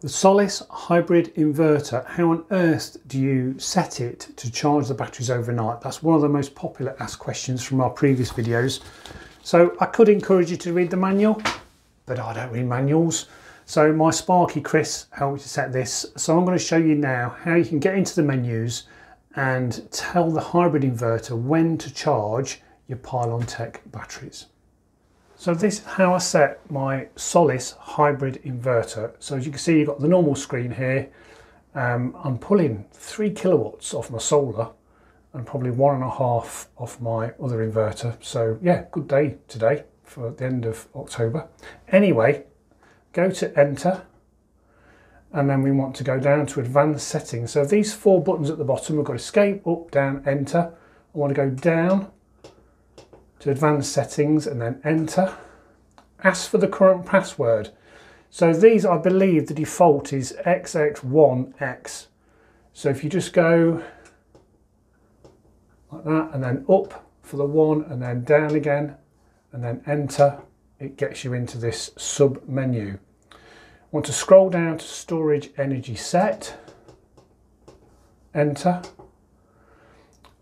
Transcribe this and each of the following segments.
The Solis hybrid inverter, how on earth do you set it to charge the batteries overnight? That's one of the most popular asked questions from our previous videos. So I could encourage you to read the manual, but I don't read manuals. So my Sparky Chris helped me to set this. So I'm going to show you now how you can get into the menus and tell the hybrid inverter when to charge your Pylontech batteries. So this is how I set my Solis hybrid inverter. So as you can see, you've got the normal screen here. Um, I'm pulling three kilowatts off my solar and probably one and a half off my other inverter. So yeah, good day today for the end of October. Anyway, go to enter and then we want to go down to advanced settings. So these four buttons at the bottom, we've got escape, up, down, enter. I want to go down to advanced settings and then enter. Ask for the current password. So these, I believe the default is XX1X. So if you just go like that and then up for the one and then down again and then enter, it gets you into this sub menu. Want to scroll down to storage energy set, enter,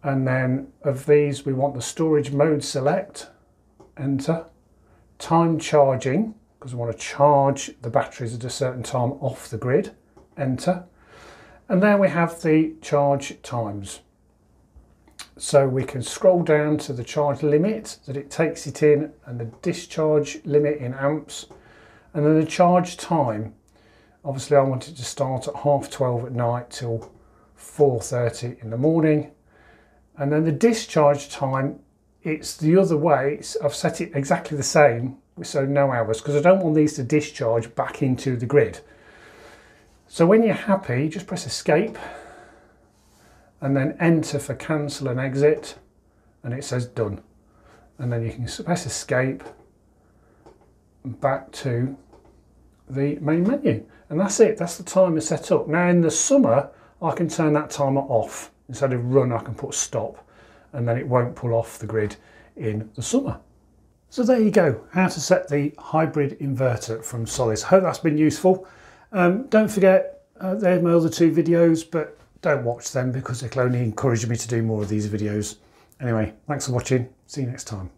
and then of these we want the storage mode select enter time charging because we want to charge the batteries at a certain time off the grid enter. And then we have the charge times. So we can scroll down to the charge limit that it takes it in and the discharge limit in amps and then the charge time. Obviously I want it to start at half 12 at night till 4.30 in the morning and then the discharge time, it's the other way. It's, I've set it exactly the same, so no hours, because I don't want these to discharge back into the grid. So when you're happy, just press escape and then enter for cancel and exit and it says done. And then you can press escape back to the main menu. And that's it, that's the timer set up. Now in the summer, I can turn that timer off. Instead of run, I can put stop and then it won't pull off the grid in the summer. So there you go, how to set the hybrid inverter from Solis. Hope that's been useful. Um, don't forget, uh, there's my other two videos, but don't watch them because it'll only encourage me to do more of these videos. Anyway, thanks for watching. See you next time.